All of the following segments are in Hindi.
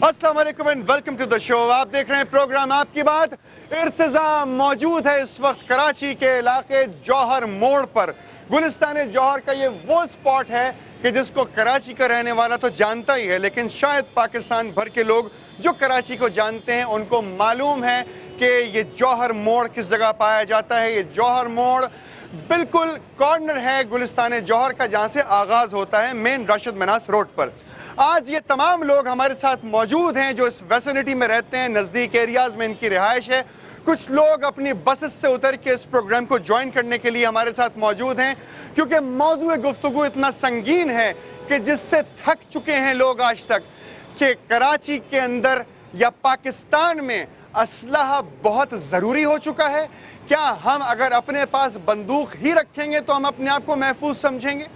अस्सलाम वालेकुम and welcome to the show. आप देख रहे हैं प्रोग्राम आपकी बात। इर्तजा मौजूद है इस वक्त कराची के इलाके जौहर मोड़ पर। गुलिस्तान जौहर का ये वो स्पॉट है कि जिसको कराची का रहने वाला तो जानता ही है, लेकिन शायद पाकिस्तान भर के लोग जो कराची को जानते हैं, उनको मालूम है कि ये जौहर मोड़ किस जगह पाया जाता है। ये जौहर मोड़ बिल्कुल कॉर्नर है गुलिस्तान जौहर का, जहाँ से आगाज़ होता है मेन राशिद मनास रोड पर। आज ये तमाम लोग हमारे साथ मौजूद हैं जो इस वेसिनिटी में रहते हैं, नज़दीक एरियाज़ में इनकी रिहाइश है। कुछ लोग अपनी बसेस से उतर के इस प्रोग्राम को ज्वाइन करने के लिए हमारे साथ मौजूद हैं, क्योंकि मौजू गुफ्तु इतना संगीन है कि जिससे थक चुके हैं लोग आज तक कि कराची के अंदर या पाकिस्तान में असलहा बहुत ज़रूरी हो चुका है। क्या हम अगर अपने पास बंदूक ही रखेंगे तो हम अपने आप को महफूज समझेंगे?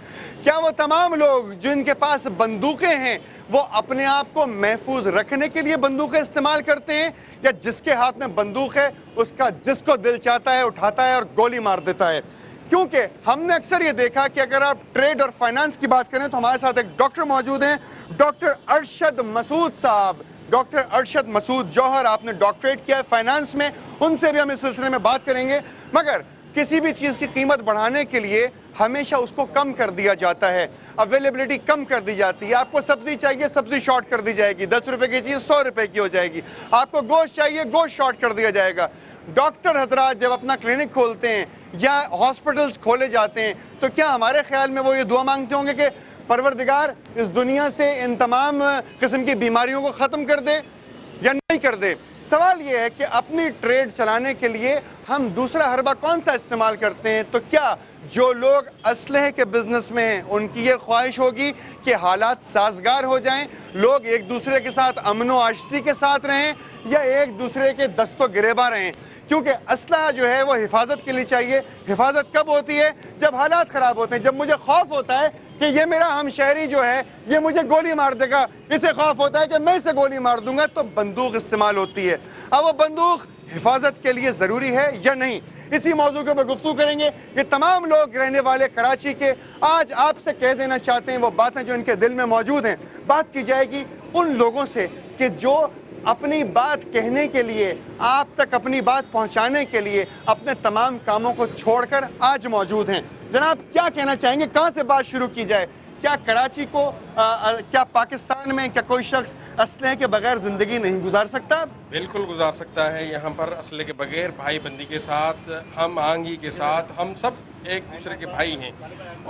क्या वो तमाम लोग जिनके पास बंदूकें हैं, वो अपने आप को महफूज रखने के लिए बंदूकें इस्तेमाल करते हैं? या जिसके हाथ में बंदूक है, उसका जिसको दिल चाहता है, उठाता है और गोली मार देता है? क्योंकि हमने अक्सर ये देखा कि अगर आप ट्रेड और फाइनेंस की बात करें तो हमारे साथ एक डॉक्टर मौजूद हैं, डॉक्टर अरशद मसूद साहब। डॉक्टर अरशद मसूद जौहर, आपने डॉक्टरेट किया है फाइनेंस में, उनसे भी हम इस सिलसिले में बात करेंगे। मगर किसी भी चीज़ की कीमत बढ़ाने के लिए हमेशा उसको कम कर दिया जाता है। अवेलेबिलिटी कम कर दी जाती है। आपको सब्ज़ी चाहिए, सब्ज़ी शॉर्ट कर दी जाएगी। दस रुपए की चीज़, सौ रुपए की हो जाएगी। आपको गोश्त चाहिए, गोश्त शॉर्ट कर दिया जाएगा। डॉक्टर हजरात जब अपना क्लिनिक खोलते हैं या हॉस्पिटल्स खोले जाते हैं तो क्या हमारे ख्याल में वो ये दुआ मांगते होंगे कि परवरदिगार, इस दुनिया से इन तमाम किस्म की बीमारियों को ख़त्म कर दे या नहीं कर दे? सवाल ये है कि अपनी ट्रेड चलाने के लिए हम दूसरा हरबा कौन सा इस्तेमाल करते हैं? तो क्या जो लोग असलहे के बिज़नेस में हैं, उनकी ये ख्वाहिश होगी कि हालात साजगार हो जाएँ। लोग एक दूसरे के साथ अमन व आश्ती के साथ रहें या एक दूसरे के दस्तों गिरेबा रहें। क्योंकि असला जो है, वो हिफाजत के लिए चाहिए। हिफाजत कब होती है? जब हालात ख़राब होते हैं, जब मुझे खौफ होता है कि ये मेरा हम शहरी जो है, ये मुझे गोली मार देगा। इसे खौफ होता है कि मैं इसे गोली मार दूँगा तो बंदूक इस्तेमाल होती है। अब वो बंदूक हिफाजत के लिए ज़रूरी है या नहीं? इसी मौजू के ऊपर गुफ्तु करेंगे ये तमाम लोग रहने वाले कराची के, आज आपसे कह देना चाहते हैं वो बातें जो इनके दिल में मौजूद हैं। बात की जाएगी उन लोगों से कि जो अपनी बात कहने के लिए, आप तक अपनी बात पहुँचाने के लिए अपने तमाम कामों को छोड़कर आज मौजूद हैं। जनाब, क्या कहना चाहेंगे? कहाँ से बात शुरू की जाए? क्या कराची को आ, आ, क्या पाकिस्तान में क्या कोई शख्स असलहे के बगैर ज़िंदगी नहीं गुजार सकता? बिल्कुल गुजार सकता है यहाँ पर असले के बगैर भाई बंदी के साथ हम आंगी के साथ हम सब एक दूसरे के भाई हैं।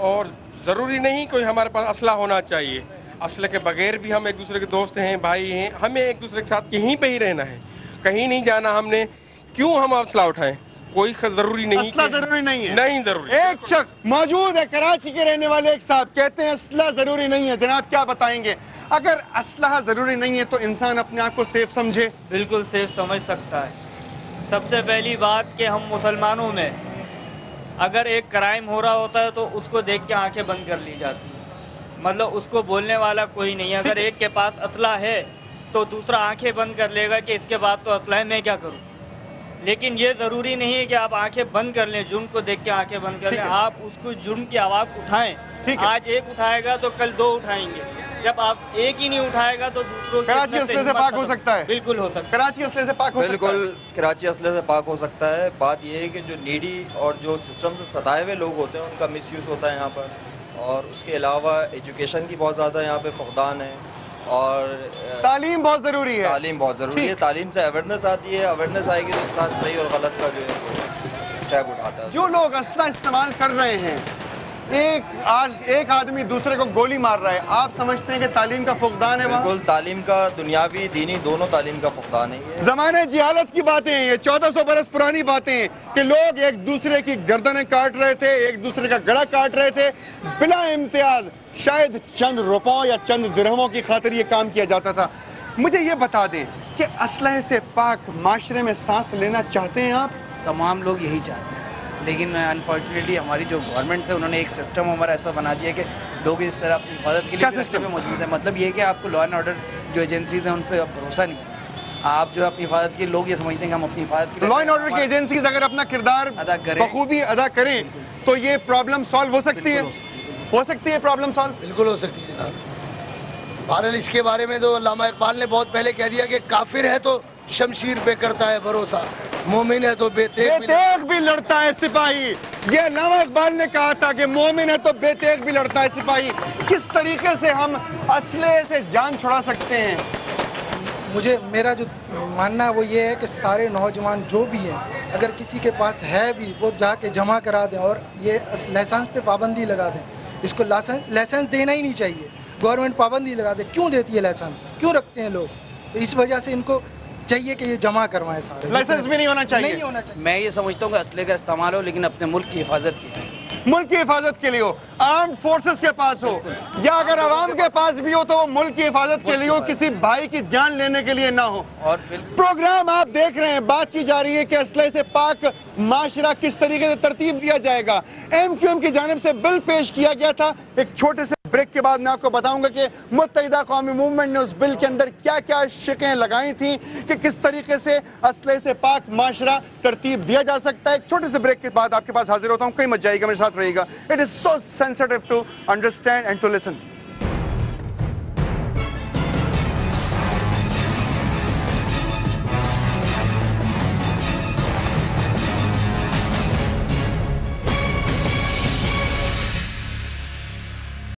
और ज़रूरी नहीं कोई हमारे पास असला होना चाहिए। असले के बगैर भी हम एक दूसरे के दोस्त हैं भाई हैं हमें एक दूसरे के साथ यहीं पर ही रहना है। कहीं नहीं जाना हमने क्यों हम असला उठाएँ? कोई ज़रूरी नहीं असला ज़रूरी नहीं है। नहीं ज़रूरी। एक शख्स मौजूद है कराची के रहने वाले एक साहब कहते हैं असला ज़रूरी नहीं है। जनाब क्या बताएँगे? अगर असला ज़रूरी नहीं है तो इंसान अपने आप को सेफ़ समझे। बिल्कुल सेफ़ समझ सकता है। सबसे पहली बात कि हम मुसलमानों में अगर एक क्राइम हो रहा होता है तो उसको देख के आँखें बंद कर ली जाती हैं। मतलब उसको बोलने वाला कोई नहीं है। अगर एक के पास असला है तो दूसरा आँखें बंद कर लेगा कि इसके बाद तो असला है मैं क्या करूँ? लेकिन ये ज़रूरी नहीं है कि आप आँखें बंद कर लें जुर्म को देख के आँखें बंद कर लें। आप उसको जुर्म की आवाज़ उठाएँ। ठीक आज एक उठाएगा तो कल दो उठाएँगे। जब आप एक ही नहीं उठाएगा तो दूसरों कराची असले से पाक हो सकता है। बिल्कुल हो सकता है। कराची असले से पाक हो सकता बिल्कुल कराची असले से पाक हो सकता है। बात यह है कि जो नीडी और जो सिस्टम से सताए हुए लोग होते हैं उनका मिसयूज़ होता है यहाँ पर। और उसके अलावा एजुकेशन की बहुत ज़्यादा यहाँ पे फुकदान है। और तालीम बहुत ज़रूरी है। तालीम बहुत ज़रूरी है। तालीम से अवेयरनेस आती है। अवेयरनेस आएगी तो इंसान सही और गलत का जो है स्टेप उठाता है। जो लोग असला इस्तेमाल कर रहे हैं एक आज एक आदमी दूसरे को गोली मार रहा है आप समझते हैं कि तालीम का फुकदान है बिल्कुल तालीम का दुनियावी दीनी दोनों तालीम का फुकदान है जमाने जिहालत की बातें हैं ये चौदह सौ बरस पुरानी बातें हैं कि लोग एक दूसरे की गर्दनें काट रहे थे एक दूसरे का गला काट रहे थे बिला इम्तियाज़। शायद चंद रुपयों या चंद दिरहमों की खातिर ये काम किया जाता था। मुझे ये बता दें कि असलहे से पाक माशरे में सांस लेना चाहते हैं आप? तमाम लोग यही चाहते हैं। लेकिन अनफॉर्चुनेटली हमारी जो गवर्नमेंट है उन्होंने एक सिस्टम हमारा ऐसा बना दिया कि लोग इस तरह अपनी हिफाजत के लिए सिस्टम? पे मौजूद है। मतलब ये कि आपको लॉ एंड ऑर्डर जो एजेंसीज हैं उन पर भरोसा नहीं है। आप जो अपनी हिफाजत के लोग ये समझते हैं कि हम अपनी हिफाजत के लॉ एंड ऑर्डर की एजेंसीज अगर अपना किरदार अदा करें। बखूबी अदा करें तो ये प्रॉब्लम सॉल्व हो सकती है। हो सकती है प्रॉब्लम सॉल्व बिल्कुल हो सकती है जनाब। बहरहाल इसके बारे में तो लामा इकबाल ने बहुत पहले कह दिया कि काफिर है तो शमशीर पे करता है भरोसा। मोमिन है तो बेतेग भी बेतेग भी लड़ता है सिपाही। ये नवा इकबाल ने कहा था कि मोमिन है तो बेतेक भी लड़ता है सिपाही। किस तरीके से हम असले से जान छुड़ा सकते हैं? मुझे मेरा जो मानना है वो ये है कि सारे नौजवान जो भी हैं अगर किसी के पास है भी वो जाके जमा करा दें और ये लाइसेंस पे पाबंदी लगा दें। इसको लाइसेंस लाइसेंस देना ही नहीं चाहिए। गवर्नमेंट पाबंदी लगा दे। क्यों देती है लाइसेंस क्यों रखते हैं लोग? तो इस वजह से इनको चाहिए कि ये जमा करवाएँ सारे। लाइसेंस भी नहीं होना चाहिए। नहीं होना चाहिए। मैं ये समझता हूँ कि असले का इस्तेमाल हो लेकिन अपने मुल्क की हिफाजत की। लिए मुल्क की हिफाजत के लिए हो आर्म फोर्सेस के पास हो या अगर आवाम के पास भी हो तो वो मुल्क की हिफाजत के लिए हो किसी भाई की जान लेने के लिए ना हो। और प्रोग्राम आप देख रहे हैं बात की जा रही है कि असले से पाक माशरा किस तरीके से तरतीब दिया जाएगा। एम क्यू एम की जानब से बिल पेश किया गया था एक छोटे से ब्रेक के बाद मैं आपको बताऊँगा कि मुतहदा कौमी मूवमेंट ने उस बिल के अंदर क्या क्या शिकें लगाई थी कि किस तरीके से असले से पाक माशरा तरतीब दिया जा सकता है। एक छोटे से ब्रेक के बाद आपके पास हाजिर होता हूँ। कहीं मत जाएगा मेरे साथ रहेगा it is so sensitive to understand and to listen